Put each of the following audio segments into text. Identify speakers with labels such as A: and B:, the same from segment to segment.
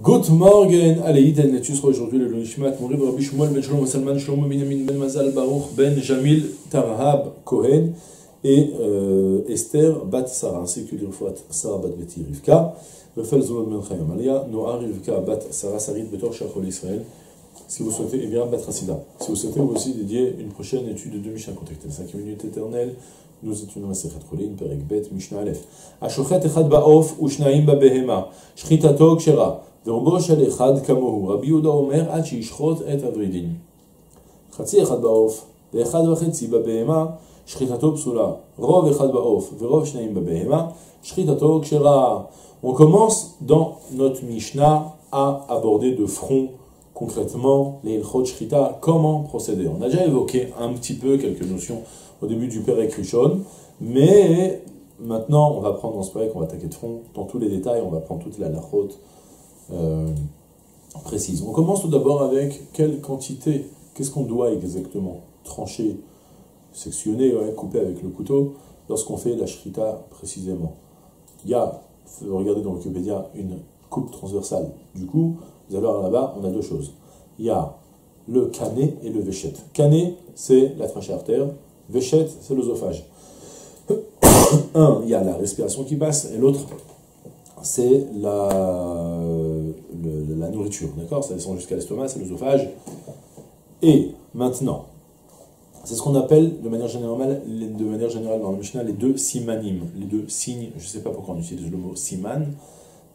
A: Good morgen, allez, Iden, tu seras aujourd'hui le Nishmat, Mourib, Rabbi Shmuel, Ben Shalom, Salman, Shlomo, Binyamin, Ben Mazal, Baruch, Ben Jamil, Tarhab, Cohen, et euh, Esther, Bat Sarah, ainsi que l'Irfouat, Sarah, Bat Beti, Rivka, Rafel Zolon, Ben Chayam, Alia, Noah, Rivka, Bat Sarah, Sarit, Betor, Shachol, Israël. Si vous souhaitez, eh bien, Bat Rasida. Si vous souhaitez, vous aussi dédier une prochaine étude de Mishnah, contactez 5 minutes éternelles. nous étudions Masechet Cholin, Perek Bet, Mishnah Aleph. Ashochet echad ba'of, ushnaim ba'behema, shchitato kshera. ורובו של אחד כמוהו, רבי יהודה אומר עד שישחוט את הוורידין. חצי אחד בעוף ואחד וחצי בבהמה, שחיטתו פסולה. רוב אחד בעוף ורוב שניים בבהמה, שחיטתו כשרה. On commence dans notre Mishnah à aborder de front concrètement les Ilchot Shrita, comment procéder. On a déjà évoqué un petit peu quelques notions au début du Perek Rishon, mais maintenant on va prendre dans ce Perek, on va attaquer de front dans tous les détails, on va prendre toute la lachot euh, précise. On commence tout d'abord avec quelle quantité, qu'est-ce qu'on doit exactement trancher, sectionner, couper avec le couteau lorsqu'on fait la shrita précisément. Il y a, regardez dans Wikipédia, une coupe transversale. Du coup, vous allez voir là-bas, on a deux choses. Il y a le canet et le véchet. Canet, c'est la trachée artère. Véchet, c'est l'œsophage. Un, il y a la respiration qui passe, et l'autre, c'est la, la nourriture, d'accord? Ça descend jusqu'à l'estomac, c'est l'œsophage. Et maintenant, c'est ce qu'on appelle de manière générale, de manière générale dans le Mishnah les deux simanim, les deux signes. Je ne sais pas pourquoi on utilise le mot siman,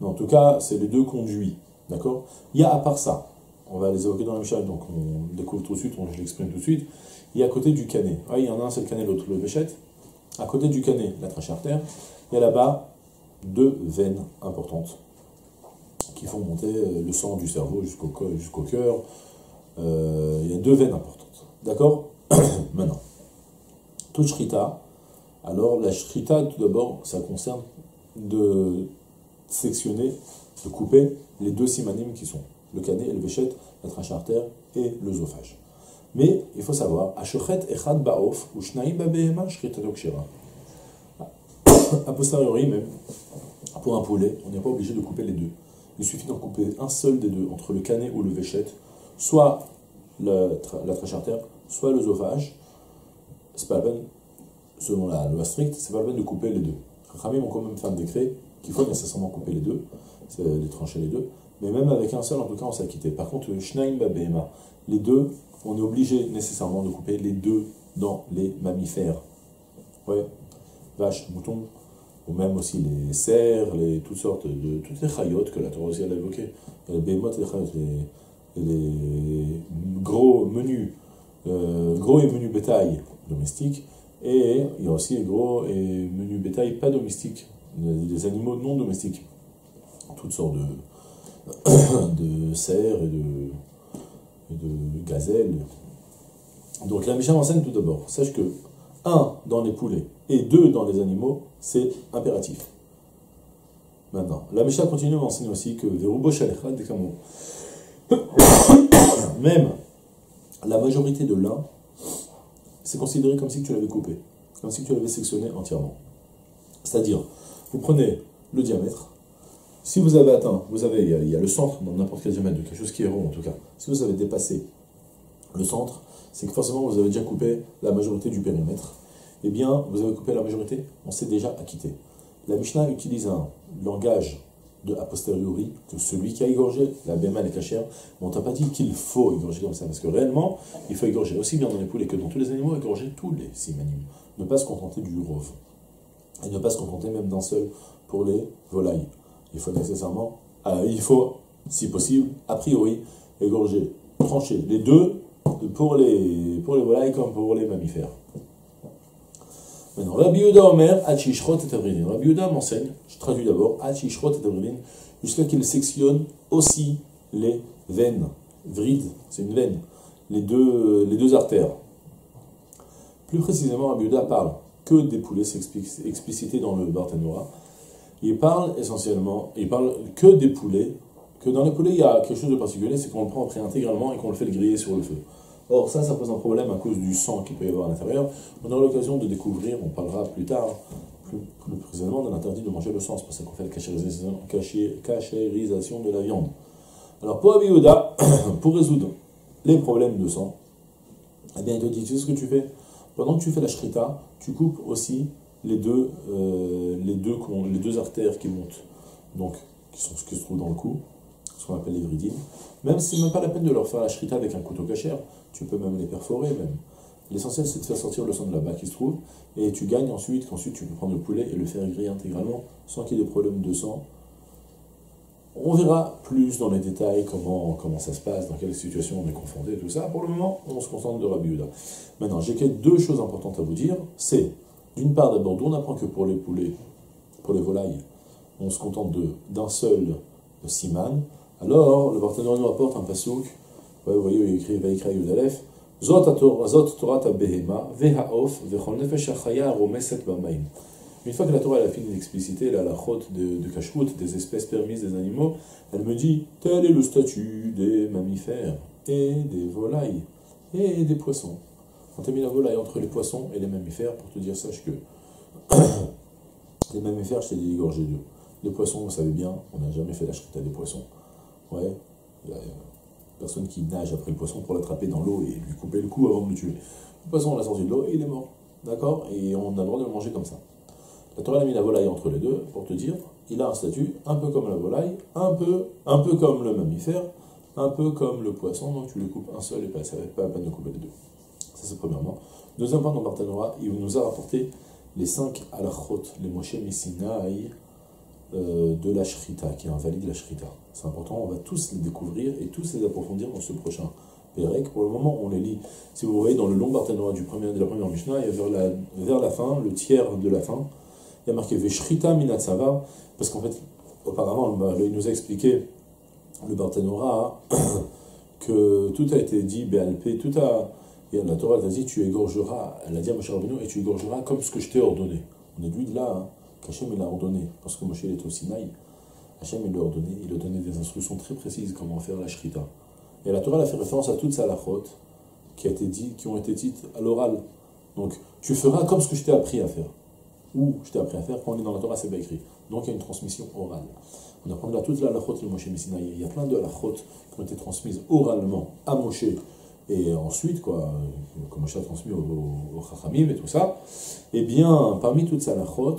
A: mais en tout cas, c'est les deux conduits, d'accord? Il y a à part ça, on va les évoquer dans le Mishnah, donc on découvre tout de suite, je l'exprime tout de suite. Il y a à côté du canet, il y en a un, c'est le canet, l'autre le véchette. À côté du canet, la trachée artère, il y a là-bas deux veines importantes qui font monter euh, le sang du cerveau jusqu'au jusqu'au cœur. Euh, il y a deux veines importantes. D'accord Maintenant, toute shrita, alors la shrita, tout d'abord, ça concerne de sectionner, de couper les deux simanimes qui sont le canet et le véchette, la trachée artère et l'œsophage. Mais il faut savoir, echad ba'of ou A posteriori même, pour un poulet, on n'est pas obligé de couper les deux. Il suffit d'en couper un seul des deux, entre le canet ou le véchette, soit la, la trachée artère, soit l'œsophage. C'est pas la peine, selon la loi stricte, c'est pas la peine de couper les deux. Rachamim ont quand même fait un décret qu'il faut nécessairement couper les deux, de trancher les deux. Mais même avec un seul, en tout cas, on s'est acquitté. Par contre, Shnaim Babehema, les deux, on est obligé nécessairement de couper les deux dans les mammifères. Ouais, vache, mouton, ou même aussi les cerfs, les, toutes sortes de, toutes les chayotes que la Torah aussi a évoquées. Les bémotes, les les, gros menus, euh, gros et menus bétail domestiques, et il y a aussi les gros et menus bétail pas domestiques, des animaux non domestiques, toutes sortes de, de cerfs et de, de gazelles. Donc la Mishnah enseigne tout d'abord, sache que un dans les poulets et deux dans les animaux, c'est impératif. Maintenant, la Mishnah continue à enseigner aussi que même la majorité de l'un, c'est considéré comme si tu l'avais coupé, comme si tu l'avais sectionné entièrement. C'est-à-dire, vous prenez le diamètre, si vous avez atteint, vous avez, il y a, le centre dans n'importe quel diamètre, de quelque chose qui est rond en tout cas, si vous avez dépassé le centre, c'est que forcément vous avez déjà coupé la majorité du périmètre, eh bien, vous avez coupé la majorité, on s'est déjà acquitté. La Mishnah utilise un langage de a posteriori que celui qui a égorgé la béma et cachère, on t'a pas dit qu'il faut égorger comme ça, parce que réellement, il faut égorger aussi bien dans les poulets que dans tous les animaux, égorger tous les simanimes. Ne pas se contenter du rove. Et ne pas se contenter même d'un seul pour les volailles. Il faut nécessairement, euh, il faut, si possible, a priori, égorger, trancher les deux pour les, pour les volailles comme pour les mammifères. Maintenant, Rabbi Omer, Hachishrot et Avrilin. Rabbi Yuda m'enseigne, je traduis d'abord, Hachishrot et Avrilin, jusqu'à qu'il sectionne aussi les veines. Vride, c'est une veine. Les deux, les deux artères. Plus précisément, Rabbi Yuda parle que des poulets, c'est explicité dans le Barthénois. Il parle essentiellement, il parle que des poulets, que dans les poulets, il y a quelque chose de particulier, c'est qu'on le prend après intégralement et qu'on le fait griller sur le feu. Or, ça, ça pose un problème à cause du sang qu'il peut y avoir à l'intérieur. On aura l'occasion de découvrir, on parlera plus tard, plus, précisément, de l'interdit de manger le sang. C'est pour ça qu'on fait la cachérisation, de la viande. Alors pour Abiyuda, pour résoudre les problèmes de sang, eh bien il te dit, tu sais ce que tu fais? Pendant que tu fais la shrita, tu coupes aussi les deux, euh, les deux, les deux artères qui montent, donc qui, sont, qui se trouvent dans le cou, ce qu'on appelle les vridines. Même si c'est même pas la peine de leur faire la shrita avec un couteau cachère, tu peux même les perforer même. L'essentiel c'est de faire sortir le sang de là-bas qui se trouve, et tu gagnes ensuite qu'ensuite tu peux prendre le poulet et le faire griller intégralement sans qu'il y ait des problèmes de sang on verra plus dans les détails comment, comment ça se passe, dans quelle situation on est confronté, tout ça. Pour le moment, on se concentre de Rabbi Yehuda. Maintenant, j'ai deux choses importantes à vous dire. C'est, d'une part, d'abord, on apprend que pour les poulets, pour les volailles, on se contente d'un seul siman. Alors, le partenaire nous rapporte un pasouk. Vous voyez, il écrit Vaikra Yudalef. Zot Torah Behema, Vehaof, Vechol Nefesh Achaya, Romeset Bamaim. Une fois que la Torah a fini d'expliciter la lachote de, de des espèces permises des animaux, elle me dit tel est le statut des mammifères et des volailles et des poissons. On t'a mis la volaille entre les poissons et les mammifères pour te dire, sache que les mammifères, je t'ai dit égorgé d'eux. Les poissons, vous savez bien, on n'a jamais fait la à des poissons. Ouais, il personne qui nage après le poisson pour l'attraper dans l'eau et lui couper le cou avant de le tuer. Le poisson, on l'a sorti de l'eau et il est mort. D'accord? Et on a le droit de le manger comme ça. La Torah a mis la volaille entre les deux pour te dire, il a un statut un peu comme la volaille, un peu, un peu comme le mammifère, un peu comme le poisson, donc tu le coupes un seul et pas, ça pas à peine de couper les deux. Ça c'est premièrement. Deuxième point dans Barthénora, il nous a rapporté les cinq alachot, les Moshe euh, de la Shrita, qui invalide la Shrita. C'est important, on va tous les découvrir et tous les approfondir dans ce prochain Pérec. Pour le moment, on les lit. Si vous voyez dans le long Barthénora du premier, de la première Mishnah, vers la, fin, le tiers de la fin, il y a marqué Veshrita Minatsava, parce qu'en fait, auparavant, il nous a expliqué, le Barthénora, que tout a été dit, BLP, tout a. Et la Torah a dit tu égorgeras, elle a dit à Moshe et tu égorgeras comme ce que je t'ai ordonné. On est lui de là, hein, qu'Hachem il a ordonné, parce que Moshe il était au Sinaï. Hachem il a ordonné, il a donné des instructions très précises comment faire la shrita. Et la Torah a fait référence à toutes ces halachot qui, ont été dites à l'oral. Donc, tu feras comme ce que je t'ai appris à faire ou je t'ai appris à faire, quand on est dans la Torah, c'est pas écrit. Donc il y a une transmission orale. On apprend là toute la halachot de Moshe Messinaï. Il y a plein de halachot qui ont été transmises oralement à Moshe. Et ensuite, quoi, comme Moshe a transmis au, Chachamim et tout ça, eh bien, parmi toutes ces halachot,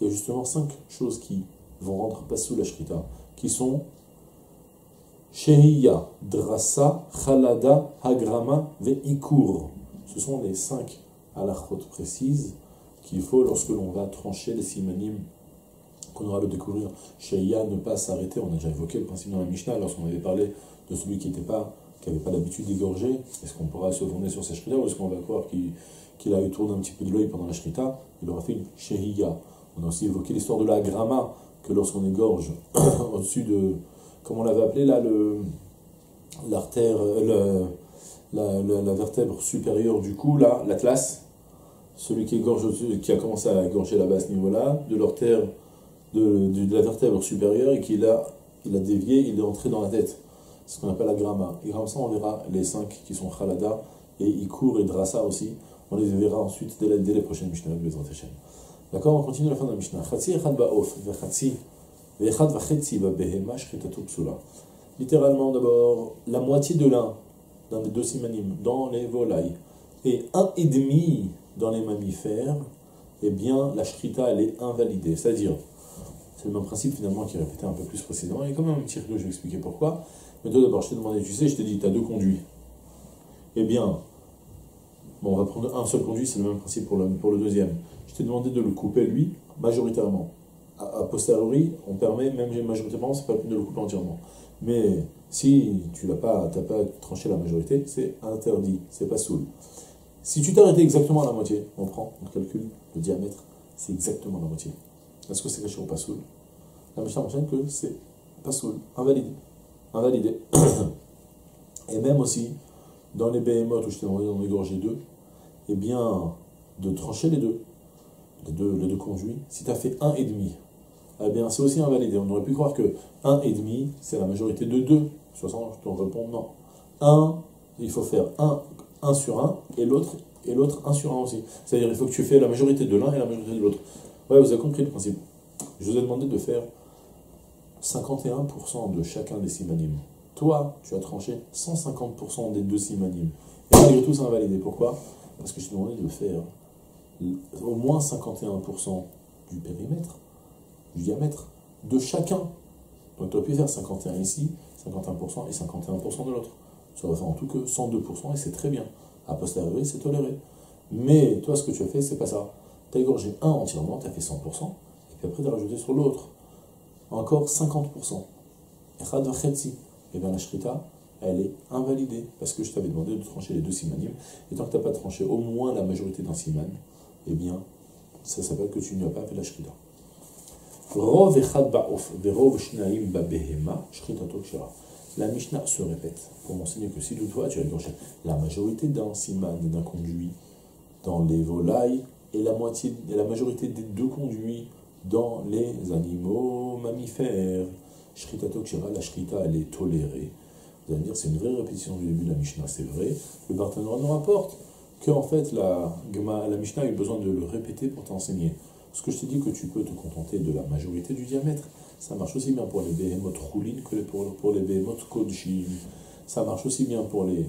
A: il y a justement cinq choses qui vont rendre pas sous la shrita, qui sont Shehiya, Drasa, Chalada, Hagrama, Veikur. Ce sont les cinq halachot précises qu'il faut, lorsque l'on va trancher les simanim, qu'on aura le découvrir, Sheya, ne pas s'arrêter. On a déjà évoqué le principe dans la Mishnah lorsqu'on avait parlé de celui qui n'était pas, qui n'avait pas l'habitude d'égorger. Est-ce qu'on pourra se tourner sur sa shrita ou est-ce qu'on va croire qu'il a eu tourné un petit peu de l'œil pendant la shrita Il aura fait une Shehiya. On a aussi évoqué l'histoire de la grama, que lorsqu'on égorge au-dessus de, comme on l'avait appelé là, le, l'artère, euh, la, la, vertèbre supérieure du cou, là, l'atlas, celui qui, égorge, qui a commencé à égorger là-bas à ce niveau-là, de l'artère de, de, la vertèbre supérieure et qu'il a, il dévié, il est entré dans la tête. Ce qu'on appelle la grama. Et comme ça, on verra les cinq qui sont Khalada et Ikur et Drasa aussi. On les verra ensuite dès, dès les prochaines Mishnah. D'accord On continue la fin de la Mishnah. Littéralement, d'abord, la moitié de l'un dans les deux simanim, dans les volailles, et un et demi dans les mammifères, eh bien, la shrita, elle est invalidée. C'est-à-dire, c'est le même principe finalement qui est répété un peu plus précédemment. Il y a quand même un petit rideau, je vais expliquer pourquoi. Mais toi, d'abord, je t'ai demandé, tu sais, je t'ai dit, tu as deux conduits. Eh bien, bon, on va prendre un seul conduit, c'est le même principe pour le, pour le deuxième. Je t'ai demandé de le couper, lui, majoritairement. A, posteriori, on permet, même majoritairement, c'est pas de le couper entièrement. Mais si tu n'as pas, pas tranché la majorité, c'est interdit, c'est pas saoul. Si tu t'arrêtais exactement à la moitié, on prend, on calcule le diamètre, c'est exactement la moitié. Est-ce que c'est caché ou pas soul La Mishnah mentionne que c'est pas soul, invalidé. Invalidé. Et même aussi, dans les BMO où je t'ai envoyé d'en égorger deux, eh bien, de trancher les deux, les deux, les deux conduits, si tu as fait un et demi, eh bien, c'est aussi invalidé. On aurait pu croire que un et demi, c'est la majorité de deux. 60, je te réponds non. 1, il faut faire 1 1 sur 1 et l'autre et l'autre 1 sur 1 aussi. C'est-à-dire il faut que tu fais la majorité de l'un et la majorité de l'autre. Ouais, vous avez compris le principe. Je vous ai demandé de faire 51% de chacun des simanim. Toi, tu as tranché 150% des deux simanim. Et malgré tout, c'est invalidé. Pourquoi? Parce que je t'ai demandé de faire au moins 51% du périmètre, du diamètre, de chacun. Donc tu aurais pu faire 51 ici, 51% et 51% de l'autre. Ça va faire en tout que 102% et c'est très bien. A posteriori, c'est toléré. Mais toi, ce que tu as fait, c'est pas ça. Tu as égorgé un entièrement, tu as fait 100%, et puis après, tu as rajouté sur l'autre encore 50%. Et bien la shrita, elle est invalidée, parce que je t'avais demandé de trancher les deux simanim, et tant que tu n'as pas tranché au moins la majorité d'un siman, eh bien, ça s'appelle que tu n'y as pas fait la shrita. La Mishnah se répète pour m'enseigner que si toutefois tu as égorgé la majorité d'un siman, d'un conduit, dans les volailles, et la, moitié, et la majorité des deux conduits dans les animaux mammifères. Shritato Kshira, la Shrita, elle est tolérée. Vous allez me dire, c'est une vraie répétition du début de la Mishnah, c'est vrai. Le Barthénora nous rapporte qu'en fait, la, la Mishnah a eu besoin de le répéter pour t'enseigner. Ce que je te dis que tu peux te contenter de la majorité du diamètre, ça marche aussi bien pour les behemoth roulines que pour, pour les behemoth kodshim. Ça marche aussi bien pour les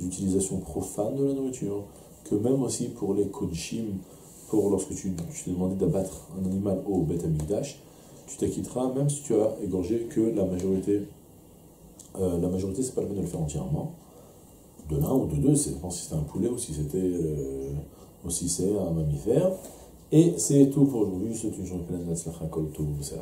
A: utilisations profanes de la nourriture que même aussi pour les kodshim, pour lorsque tu, t'es demandé d'abattre un animal au Beth Amikdash, tu t'acquitteras même si tu as égorgé que la majorité. Euh, la majorité, c'est pas le peine de le faire entièrement. De l'un ou de deux, c'est si c'était un poulet ou si c'était euh, c'est un mammifère. Et c'est tout pour aujourd'hui. C'est une journée pleine de ça.